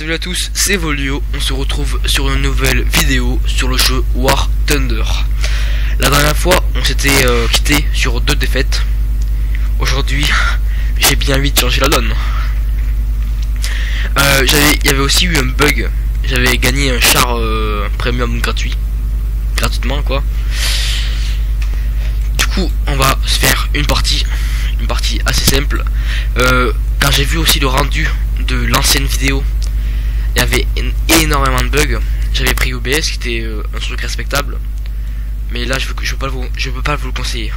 Salut à tous, c'est Volio, on se retrouve sur une nouvelle vidéo sur le jeu War Thunder. La dernière fois, on s'était euh, quitté sur deux défaites. Aujourd'hui, j'ai bien vite changé la donne. Euh, il y avait aussi eu un bug. J'avais gagné un char euh, premium gratuit, gratuitement quoi. Du coup, on va se faire une partie, une partie assez simple. quand j'ai vu aussi le rendu de l'ancienne vidéo il y avait énormément de bugs. J'avais pris OBS qui était euh, un truc respectable. Mais là je veux je peux pas vous je peux pas vous le conseiller.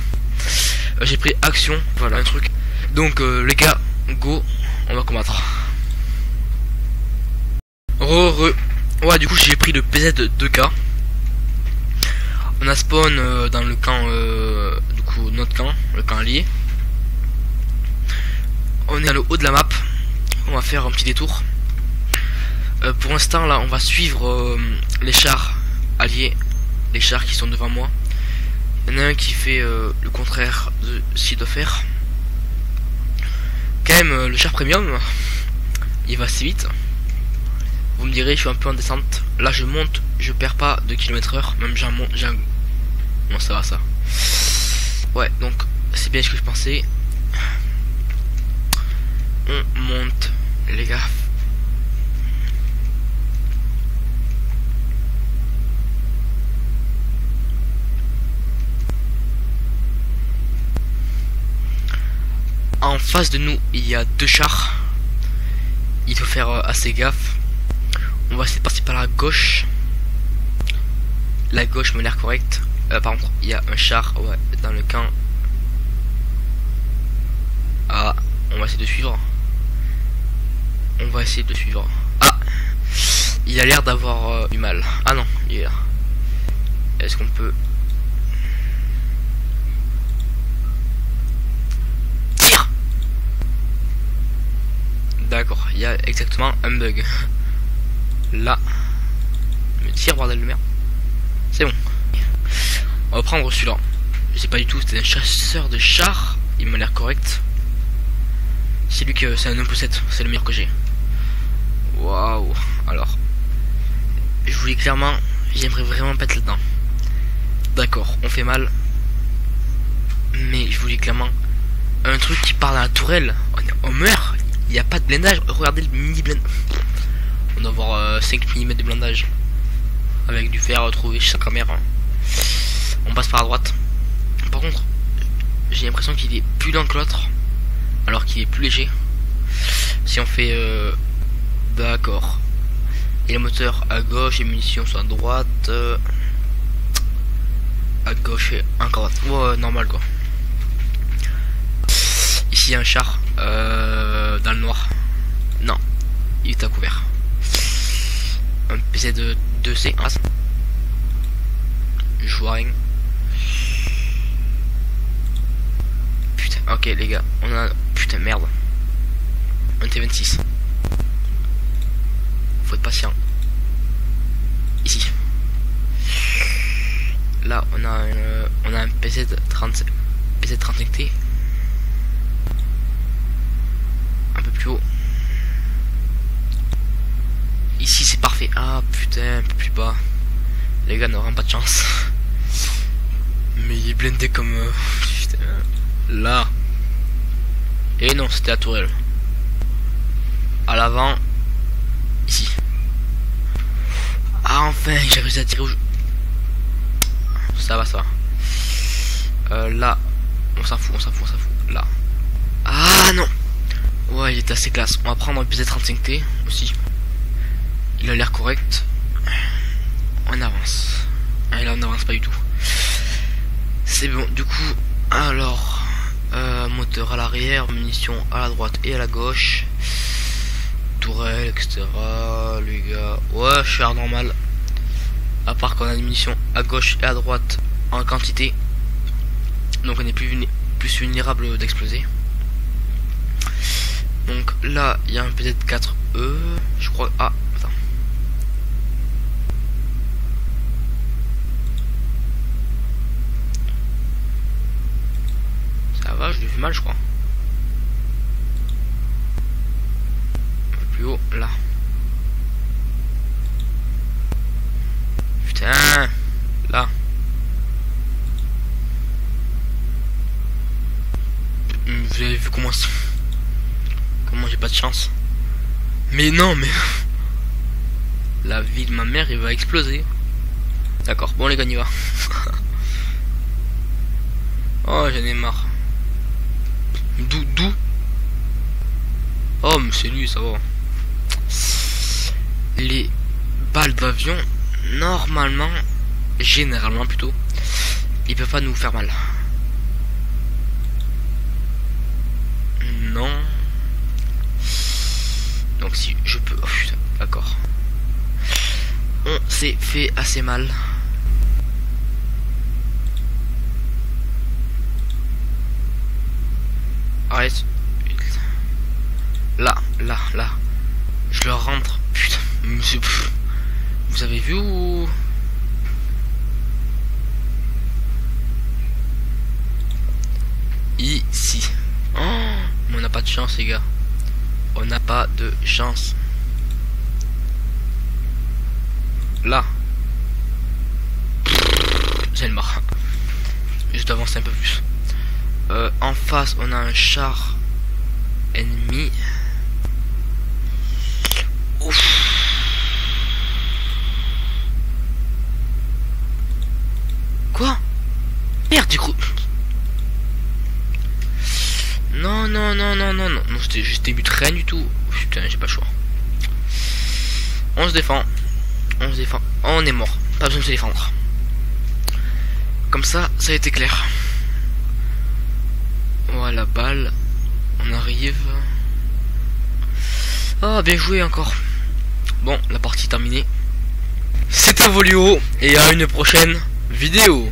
Euh, j'ai pris action, voilà un truc. Donc euh, les gars, go, on va combattre. Re re. Ouais du coup j'ai pris le PZ 2K. On a spawn dans le camp du coup notre camp, le camp allié. On est à le haut de la map. On va faire un petit détour. Euh, pour l'instant là on va suivre euh, les chars alliés les chars qui sont devant moi. Il y en a un qui fait euh, le contraire de ce qu'il doit faire. Quand même le char premium il va assez vite. Vous me direz je suis un peu en descente. Là je monte je perds pas de kilomètres heure même j'en monte j'ai non ça va ça. Ouais donc c'est bien ce que je pensais. On monte les gars en face de nous, il y a deux chars. Il faut faire euh, assez gaffe. On va essayer de passer par la gauche. La gauche me l'air correcte. Euh, par contre, il y a un char dans le camp. Ah, on va essayer de suivre. On va essayer de suivre. Ah Il a l'air d'avoir euh, eu mal. Ah non, il est là. Est-ce qu'on peut D'accord, il y a exactement un bug. Là. Me tire, bordel de merde. C'est bon. On va prendre celui-là. Je sais pas du tout, c'était un chasseur de chars. Il m'a l'air correct. C'est lui que c'est un 9 7, c'est le meilleur que j'ai. Waouh. Alors. Je voulais clairement. J'aimerais vraiment pas être là-dedans. D'accord, on fait mal. Mais je voulais clairement. Un truc qui parle à la tourelle. On meurt il n'y a pas de blindage. Regardez le mini blend. On doit avoir 5 euh, mm de blindage. Avec du fer retrouvé chez sa caméra. On passe par la droite. Par contre, j'ai l'impression qu'il est plus lent que l'autre. Alors qu'il est plus léger. Si on fait... Euh, d'accord. Et le moteur à gauche et munitions sont à droite. Euh, à gauche et encore Ouais, normal quoi. Ici, il un char. Euh, non, il est à couvert. Un PC de 2C. Je vois rien. Putain, ok les gars, on a... Putain, merde. Un T26. Faut être patient. Ici. Là, on a, une... Euh, on a un PZ30... PZ35T Ici c'est parfait. Ah putain, un peu plus bas. Les gars n'auront pas de chance. Mais il est blindé comme... Euh. Là. Et non, c'était la tourelle. À l'avant. Ici. Ah enfin, j'ai réussi à tirer au... Ça va, ça va. Euh, là. On s'en fout, on s'en fout, on s'en fout. Là. Ah non Ouais, il est assez classe. On va prendre un PZ35T aussi. Il a l'air correct. On avance. Ah, là, on avance pas du tout. C'est bon. Du coup, alors, euh, moteur à l'arrière, munitions à la droite et à la gauche. Tourelle, etc. Les gars. Ouais, cher normal. À part qu'on a des munitions à gauche et à droite en quantité. Donc on est plus, plus vulnérable d'exploser. Donc là, il y a un peut-être 4E. Je crois. Ah. Ça va, je l'ai vu mal, je crois. Un peu plus haut, là. Putain, là. Vous avez vu comment ça de chance Mais non, mais... La vie de ma mère, il va exploser. D'accord, bon les gars, oh, j'en ai marre. D'où D'où? Oh, mais c'est lui, ça va. Les balles d'avion, normalement, généralement plutôt, ils peuvent pas nous faire mal. Non. Si je peux... Oh putain, d'accord. On s'est fait assez mal. Arrête. Là, là, là. Je le rentre. Putain, monsieur. Vous avez vu ou... Ici. Oh, on n'a pas de chance, les gars. On n'a pas de chance. Là. C'est le mort. Juste avancer un peu plus. Euh, en face, on a un char ennemi. Ouf. Quoi Merde, du coup. Non, non, non, non, non, non. Non, c'était juste début rien du tout. Putain, j'ai pas le choix. On se défend. On se défend. On est mort. Pas besoin de se défendre. Comme ça, ça a été clair. Voilà, balle. On arrive. Ah, bien joué encore. Bon, la partie terminée. C'était Volio et à une prochaine vidéo.